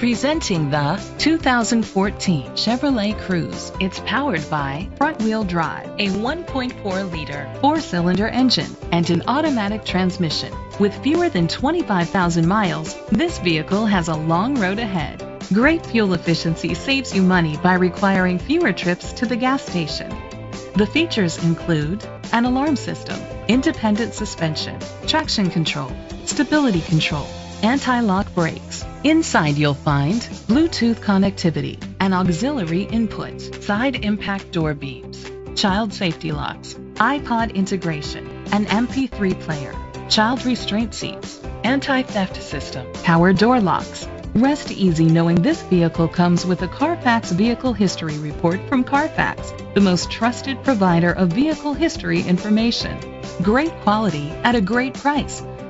Presenting the 2014 Chevrolet Cruze. It's powered by front-wheel drive, a 1.4-liter four-cylinder engine, and an automatic transmission. With fewer than 25,000 miles, this vehicle has a long road ahead. Great fuel efficiency saves you money by requiring fewer trips to the gas station. The features include an alarm system, independent suspension, traction control, stability control, anti-lock brakes. Inside you'll find Bluetooth connectivity, an auxiliary input, side impact door beams, child safety locks, iPod integration, an MP3 player, child restraint seats, anti-theft system, power door locks. Rest easy knowing this vehicle comes with a Carfax Vehicle History Report from Carfax, the most trusted provider of vehicle history information. Great quality at a great price.